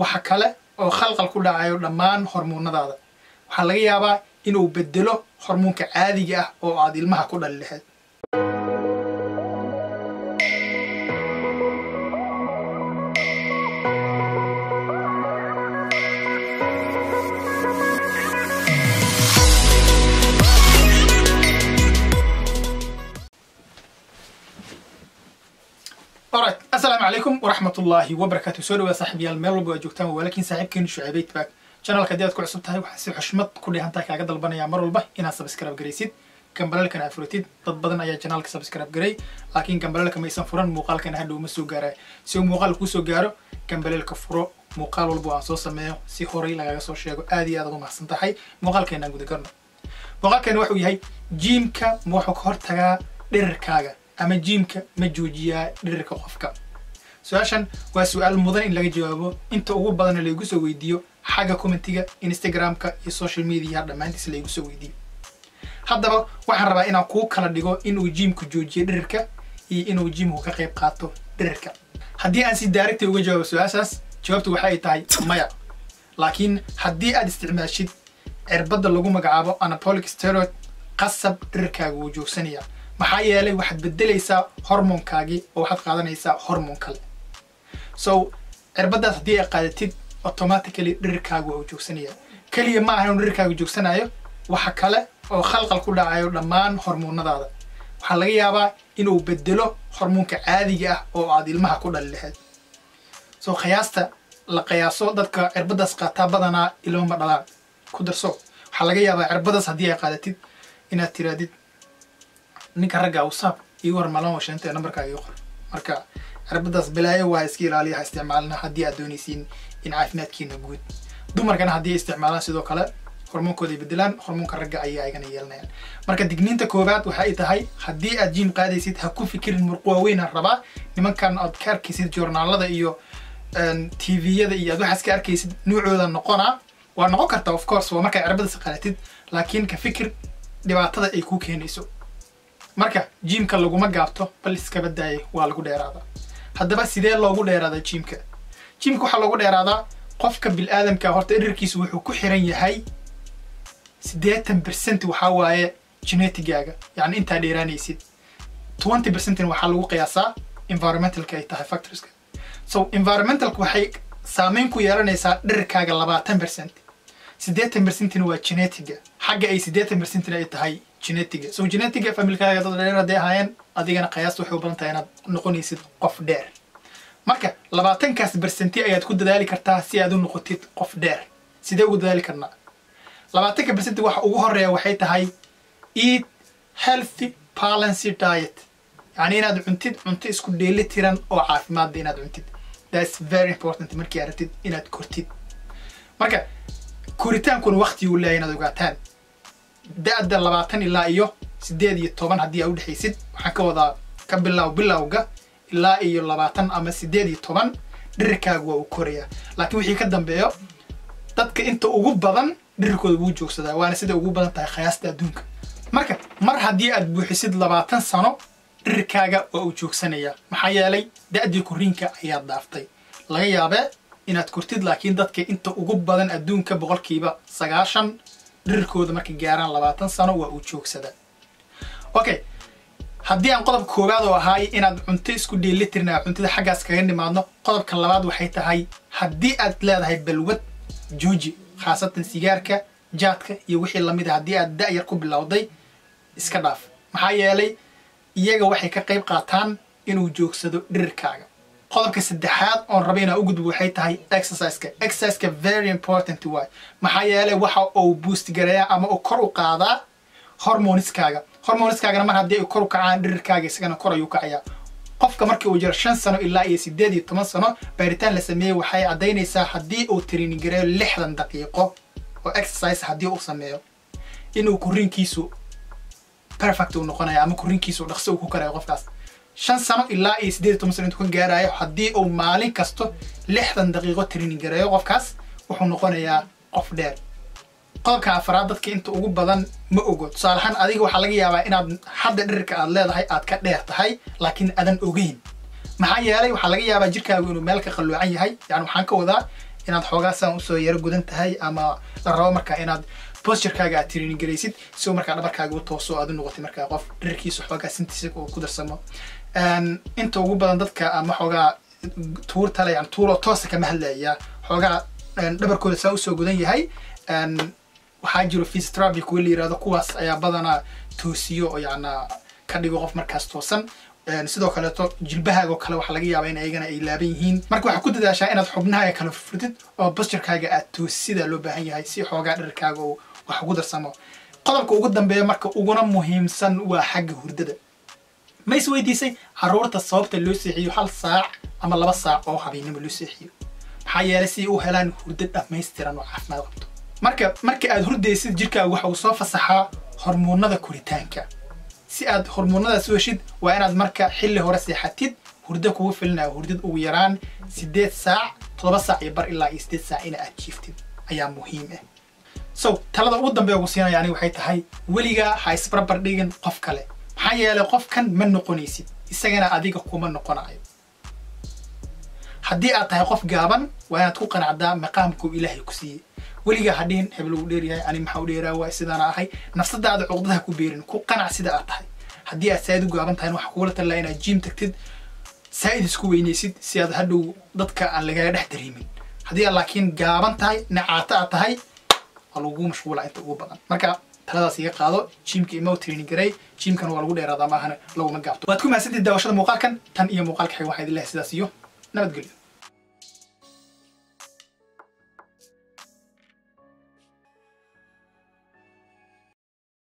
waxa kale oo khalqal ku dhacayo dhammaan hormoonadaada waxaa laga yaabaa inuu bedelo hormoonka caadiga ah oo aad ilmaha ku dhali lahayd alright assalaamu calaykum waraxmatullaahi wabarakaatu soo dhawaa saaxiibyaal meel walba waa joogtaan waa walakiin saaxiibkeenu shucayb back. Channelka haddii aad ku cusub tahay waxaan si xushmad ku dheehantahay kaaga dalbanayaa mar walba inaad subscribe garaysid. Gambalalkan aad furatid dad badan ayaa channelka subscribe garay laakiin gambalalka maysan furan muuqaalkana hadhow ma soo gaaraya si uu muuqaal kuu soo gaaro gambalalka furo muuqaal walba aan soo sameeyo. Si horay lagaga soo sheego aad iyo aad ugu mahadsan tahay. Muuqaalkeenaan gudagarno muuqaalkeena wuxuu yahay jiimka ma ka hortagaa dhirirkaaga ama jiimka ma joojiyaa dhirirka qofka su'aashan waa su'aal mudan in laga jawaabo. Inta ugu badana laygu soo weydiiyo xagga commentiga instagramka iyo social mediaha dhammaantiis laygu soo weydiiyo. Haddaba waxaan rabaa inaan kuu kala dhigo inuu jiimku joojiyo dhirirka iyo inuu jiimku ka qayb qaato dhirirka haddii aan si daarigta uga jawaabo su'aashaas jawaabtu waxa ay tahay maya. Laakiin haddii aad isticmaashid cirbadda lagu magacaabo anabolic steroid qasab dhirirkaaga wuu joogsanaya maxaa yeelay waxaad bedelaysaa hormoonkaagii oo waxaad qaadanaysaa hormoon kale. So cirbaddaas haddii ay qaadatid automatically dhirirkaaga waa uu joogsanaya. Keliya ma aha inuu dhirirkaaga joogsanayo waxa kale oo khalqal ku dhacayo dhammaan hormoonadaada waxaa laga yaabaa inuu bedelo hormoonka caadiga ah oo aad ilmaha ku dhali lahayd. So qiyaasta la qiyaaso dadka cirbaddaas qaataa badanaa ilmama dhalaan. Ku darso. Waxaa laga yaabaa cirbaddaas haddii ay qaadatid inaad tiraadid ninka ragga usaab ii war malan nambarkaa ii qor. Marka cirbadaas bilaayo waa iska ilaaliya ha isticmaalna haddii aad doonaysiin in caafimaadkiina guud. Dumarkana haddii ay isticmaalaan sidoo kale hormoonkooda bedelaan hormoonka ragga ayay aygana yeelanayaan marka digniinta koowaad waxa ay tahay haddii aad jiim qaadaysid ha ku fikirin murq waaweynaan rabaa. Nimankan aad ka arkaysid joornaalada iyo tviyada iyo aad waxaas ka arkaysid nuucooda noqonaa waa noqon kartaa of course waa markaa cirbadaas qaadatid laakiin ka fikir dhibaatada ay kuu keenayso marka jiimka laguma gaabto bal iskaba daayay waa lagu dheeraadaa. Haddaba sidee loogu dheeraadaa jiimka jiimka waxaa loogu dheeraadaa qofka bil-aadamka horta dhirirkiisu wuxuu ku xiran yahay siddeetan percent waxaa waaye genetigaaga yacni intaa dheeraanaysid. twenty percentina waxaa lagu qiyaasaa environmentalka ay tahay factorska. So environmentalka waxay saameyn ku yeelanaysaa dhirirkaaga labaatan percent siddeetan percentina waa genetiga xagga ay siddeetan percentina ay tahay genetiga so genetiga familkaaga dad dheer hadday ahaayeen adigana qiyaasta waxay u badan tahay inaad noqonaysid qof dheer. Marka labaatankaas bersenti ayaad ku dadaali kartaa si aad u noqotid qof dheer. Sidee ugu dadaali karnaa labaatanka bersenti waxa ugu horreeya waxay tahay eat healthy balancy diet. Yacni inaad cuntid cunto isku dheeli tiran oo caafimaadda inaad cuntid. That's very important markii aad rabtid inaad kortid. Marka koritaankuna wakti uu leeyahay inaad ogaataan da-da labaatan ilaa iyo siddeed iyo toban haddii aa u dhexaysid waxaan ka wadaa ka bilow bilowga ilaa iyo labaatan ama siddeed iyo toban. Dhirirkaaga waa uu korayaa laakiin wixii ka dambeeyo dadka inta ugu badan dhirirkooda wuu joogsadaa waana sida ugu badan tahay khiyaasta adduunka. Marka mar haddii aad buuxisid labaatan sano dhirirkaaga waa uu joogsanayaa. Maxaa yeelay da-dii koriinka ayaad dhaaftay. Laga yaabee inaad kortid laakiin dadka inta ugu badan adduunka boqolkiiba sagaashan dhirirkooda markay gaaraan labaatan sano waa uu joogsadaa okay haddii aan qodobka koowaad oo ahaay inaad cunto isku dheelitirna cuntada xaggaas kaga nimaadno qodobka labaad waxay tahay haddii aad leedahay balwad jooji khaasatan sigaarka jaadka iyo wixii la mid a haddii aad da-yar ku bilowday iska dhaaf. Maxaa yeelay iyaga waxay ka qayb qaataan inuu joogsado dhirirkaaga qodobka saddexaad oon raba inaa u gudbo waxay tahay exerciseka. Exerciseka very important waay maxaa yeelay waxa uu boost gareeyaa ama uu kor u qaadaa hormoniskaaga hormoniskaagana mar haddii ay kor u kacaan dhirirkaaga isagana kor ayuu kacayaa. Qofka markii uu jiro shan sano ilaa iyo siddeed iyo toban sano baaritaan la sameeyey waxay caddaynaysaa haddii uu training gareeyo lixdan daqiiqo oo exercise haddii uu sameeyo. Inuu koriinkiisu perfect uu noqonayo ama koriinkiisu dhaqso uu ku karayo qofkaas shan sano ilaa iyo siddeed iyo toban sano intuu ka gaarayo haddii uu maalin kasto lixdan daqiiqo training gareeyo qofkaas wuxuu noqonayaa qof dheer. Qodobka afaraad dadka inta ugu badan ma ogo tusaale ahaan adiga waxaa laga yaabaa inaad hadda dhirirka aad leedahay aad ka dheer tahay laakiin adan ogeyn. Maxaa yeelay waxaa laga yaabaa jirkaagu inuu meel ka qalloocan yahay. Yani waxaan ka wadaa inaad xoogaa saan u soo yaro gudan tahay ama la rabo markaa inaad posturkaaga aad training garaysid si markaa dhabarkaaga u tooso aad u noqotay markaa qof dherarkiisa xoogaa sintiisa ku darsamo. Inta ugu badan dadka ama xoogaa tuurta le yani tuuroo toosa kama hadlaya xoogaa dhabarkooda saa u soo gudan yahay waxaa jiro physiotherapy kuwa la yiraahdo kuwaas ayaa badanaa toosiyo oo yacna ka dhigo qof markaas toosan sidoo kaleeto jilbahaaga oo kale waxaa laga yaabaa in ayagana ay laaban yihiin. Marka waxaa ku dadaashaa inaad xubnahaaga kala furtid oo posturkaaga aad toosida loo baahan yahay si xoogaa dhararkaaga uu wax ugu darsamo. Qodobka ugu dambeeya marka uguna muhiimsan waa xagga hurdada. Ma is weydiisay? Caruurta sababta loo seexiyo hal saac ama laba saac oo habeennimo loo seexiyo. Maxaa yeelay si u helaan hurdo dhammaystiran oo caafimaad qabto. Marka marka aad hurdaysid jirkaaga waxa uu soo fasaxaa hormoonada koritaanka si aad hormoonadaas u heshid waa inaad marka xilli hore seexatid hurdo kugu filinaya hurdid ugu yaraan sideed saac toddoba saac iyo bar ilaa iyo sideed saac ina aad jiiftid ayaa muhiim ah so talada ugu dambeya ugu siinaya aniga waxay tahay weligaa ha isbarbar dhigin qof kale. Maxaa yeelay qofkan ma noqonaysid isagana adiga kuma noqonayo. Haddii aad tahay qof gaaban waa inaad ku qanacdaa maqaamkuu ilaahay ku siiyey weligaa ha dhihin hebel uu dheeryahay ani maxaa u dheeraa waay sidaana ahay. Nafsadaada cuqdadaha ku beerin ku qanac sida aad tahay. Haddii aad saa'id u gaaban tahay waxaa kugula talaa inaad jiim tagtid saa'id isku weynaysid si aad hadhow dadka aan lagaga dhex dareemin haddii aad laakiin gaaban tahay nacaata aad tahay waa lagugu mashquulaa inta ugu badan. Marka taladaas iga qaado jiimka ima training garay jiimkan waa lagu dheeraadaa maahana laguma gaabto. Waad ku mahadsantied daawashada muuqaalkan tan iyo muuqaalka xiga waxaa idin lehay sidaas iyo nabadgelyo